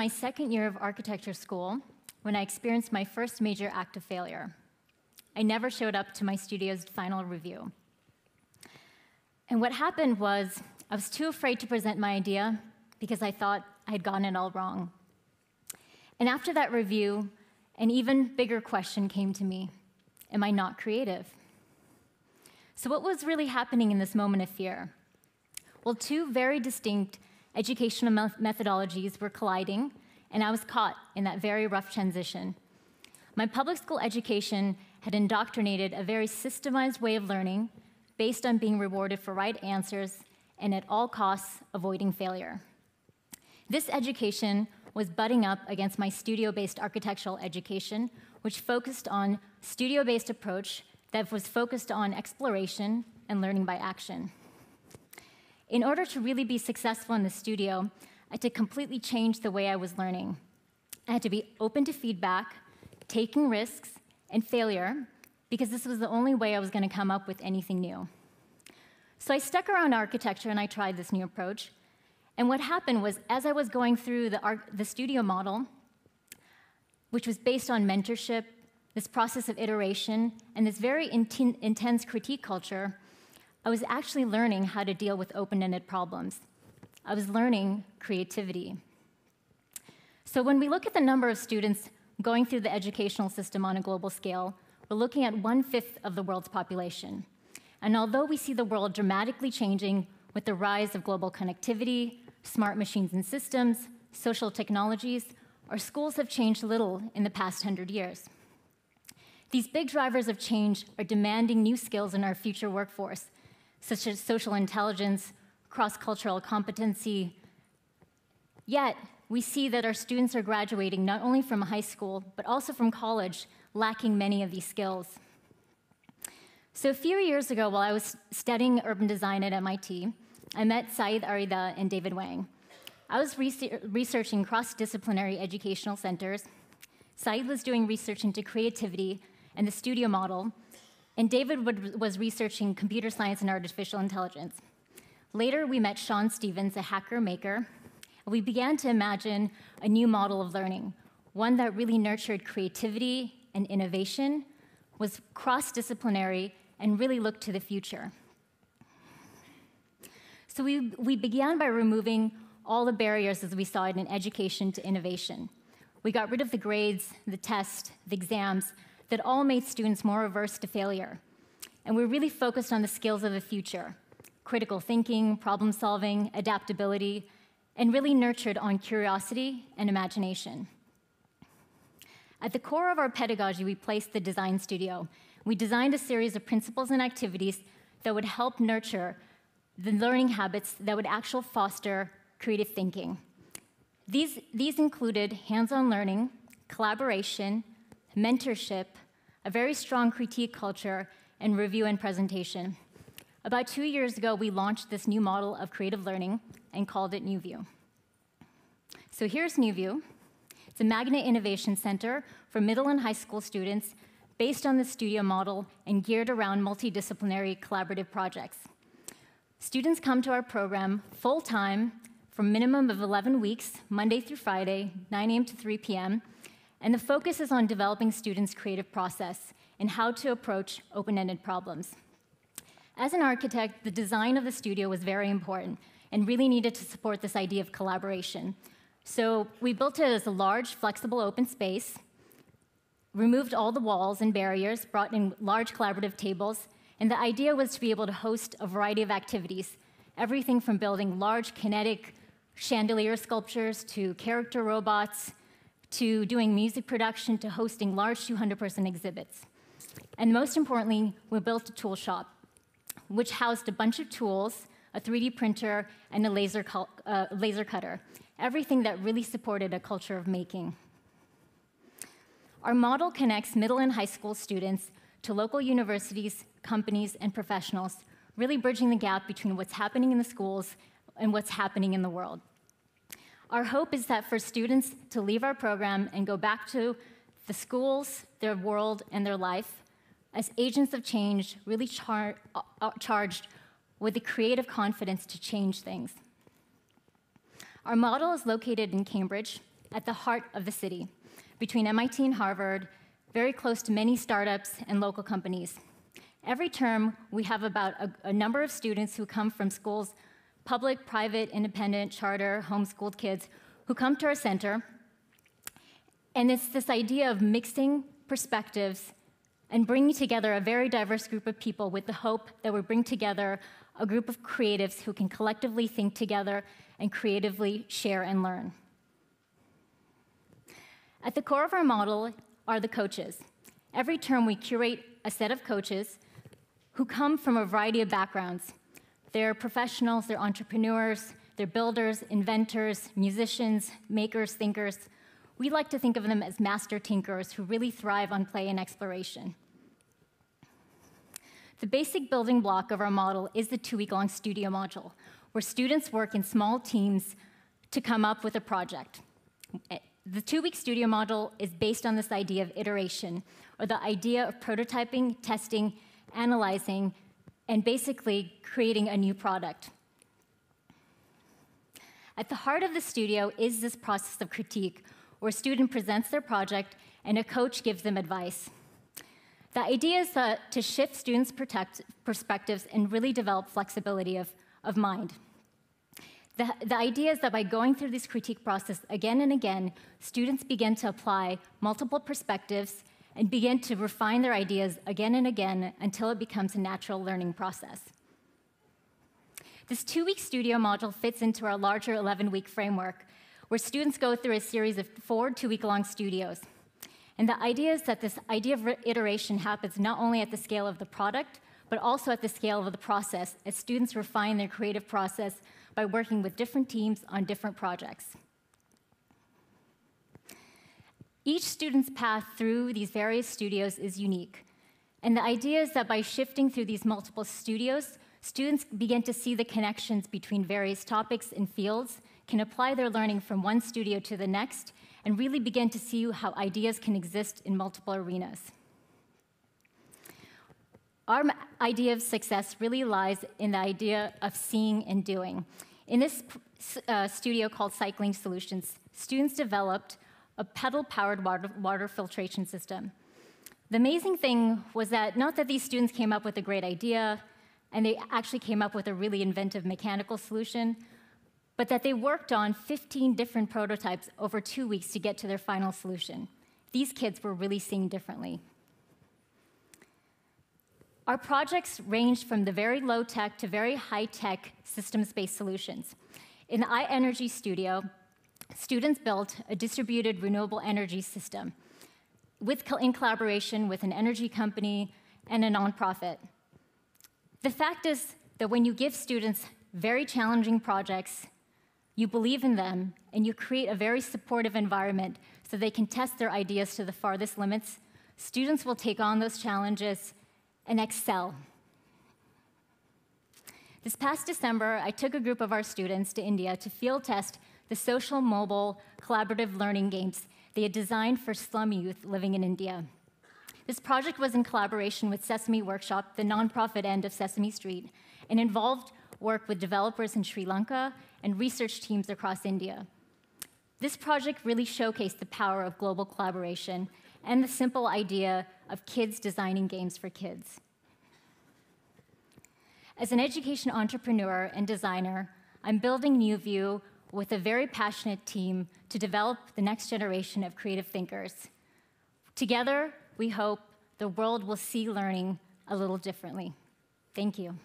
my second year of architecture school when I experienced my first major act of failure. I never showed up to my studio's final review. And what happened was I was too afraid to present my idea because I thought I had gotten it all wrong. And after that review, an even bigger question came to me Am I not creative? So, what was really happening in this moment of fear? Well, two very distinct educational methodologies were colliding, and I was caught in that very rough transition. My public school education had indoctrinated a very systemized way of learning based on being rewarded for right answers and at all costs avoiding failure. This education was butting up against my studio based architectural education, which focused on studio based approach that was focused on exploration and learning by action. In order to really be successful in the studio, I had to completely change the way I was learning. I had to be open to feedback, taking risks, and failure, because this was the only way I was going to come up with anything new. So I stuck around architecture and I tried this new approach. And what happened was, as I was going through the, the studio model, which was based on mentorship, this process of iteration, and this very intense critique culture, I was actually learning how to deal with open ended problems. I was learning creativity. So, when we look at the number of students going through the educational system on a global scale, we're looking at one fifth of the world's population. And although we see the world dramatically changing with the rise of global connectivity, smart machines and systems, social technologies, our schools have changed little in the past hundred years. These big drivers of change are demanding new skills in our future workforce such as social intelligence, cross cultural competency. Yet, we see that our students are graduating not only from high school, but also from college, lacking many of these skills. So, a few years ago, while I was studying urban design at MIT, I met Saeed Arida and David Wang. I was researching cross disciplinary educational centers. Saeed was doing research into creativity and the studio model, and David was researching computer science and artificial intelligence. Later, we met Sean Stevens, a hacker maker, and we began to imagine a new model of learning, one that really nurtured creativity and innovation, was cross disciplinary, and really looked to the future. So we, we began by removing all the barriers as we saw it in education to innovation. We got rid of the grades, the tests, the exams, that all made students more averse to failure. And we're really focused on the skills of the future critical thinking, problem solving, adaptability, and really nurtured on curiosity and imagination. At the core of our pedagogy, we placed the design studio. We designed a series of principles and activities that would help nurture the learning habits that would actually foster creative thinking. These, these included hands on learning, collaboration, mentorship, a very strong critique culture, and review and presentation. About two years ago, we launched this new model of creative learning and called it NuVu. So here's NuVu. It's a Magnet Innovation Center for middle and high school students based on the studio model and geared around multidisciplinary collaborative projects. Students come to our program full time for a minimum of 11 weeks, Monday through Friday, 9 a.m. to 3 p.m., and the focus is on developing students' creative process and how to approach open ended problems. As an architect, the design of the studio was very important and really needed to support this idea of collaboration. So we built it as a large, flexible open space, removed all the walls and barriers, brought in large collaborative tables, and the idea was to be able to host a variety of activities everything from building large kinetic chandelier sculptures to character robots to doing music production to hosting large 200 person exhibits. And most importantly, we built a tool shop, which housed a bunch of tools, a 3D printer, and a laser, uh, laser cutter, everything that really supported a culture of making. Our model connects middle and high school students to local universities, companies, and professionals, really bridging the gap between what's happening in the schools and what's happening in the world. Our hope is that for students to leave our program and go back to the schools, their world, and their life as agents of change, really char uh, uh, charged with the creative confidence to change things. Our model is located in Cambridge, at the heart of the city, between MIT and Harvard, very close to many startups and local companies. Every term, we have about a, a number of students who come from schools public, private, independent, charter, homeschooled kids who come to our center. And it's this idea of mixing perspectives and bringing together a very diverse group of people with the hope that we bring together a group of creatives who can collectively think together and creatively share and learn. At the core of our model are the coaches. Every term, we curate a set of coaches who come from a variety of backgrounds. They're professionals, they're entrepreneurs, they're builders, inventors, musicians, makers, thinkers. We like to think of them as master tinkerers who really thrive on play and exploration. The basic building block of our model is the two week long studio module, where students work in small teams to come up with a project. The two week studio module is based on this idea of iteration, or the idea of prototyping, testing, analyzing, and basically creating a new product. At the heart of the studio is this process of critique, where a student presents their project and a coach gives them advice. The idea is to shift students' perspectives and really develop flexibility of, of mind. The, the idea is that by going through this critique process again and again, students begin to apply multiple perspectives and begin to refine their ideas again and again until it becomes a natural learning process. This two week studio module fits into our larger 11 week framework, where students go through a series of four two week long studios. And the idea is that this idea of iteration happens not only at the scale of the product, but also at the scale of the process as students refine their creative process by working with different teams on different projects. Each student's path through these various studios is unique. And the idea is that by shifting through these multiple studios, students begin to see the connections between various topics and fields, can apply their learning from one studio to the next, and really begin to see how ideas can exist in multiple arenas. Our idea of success really lies in the idea of seeing and doing. In this uh, studio called Cycling Solutions, students developed a pedal powered water, water filtration system. The amazing thing was that not that these students came up with a great idea and they actually came up with a really inventive mechanical solution, but that they worked on 15 different prototypes over two weeks to get to their final solution. These kids were really seeing differently. Our projects ranged from the very low tech to very high tech systems based solutions. In the iEnergy Studio, students built a distributed renewable energy system with, in collaboration with an energy company and a nonprofit. The fact is that when you give students very challenging projects, you believe in them, and you create a very supportive environment so they can test their ideas to the farthest limits, students will take on those challenges and excel. This past December, I took a group of our students to India to field test the social mobile collaborative learning games they had designed for slum youth living in India. This project was in collaboration with Sesame Workshop, the nonprofit end of Sesame Street, and involved work with developers in Sri Lanka and research teams across India. This project really showcased the power of global collaboration and the simple idea of kids designing games for kids. As an education entrepreneur and designer, I'm building NuVu with a very passionate team to develop the next generation of creative thinkers. Together, we hope the world will see learning a little differently. Thank you.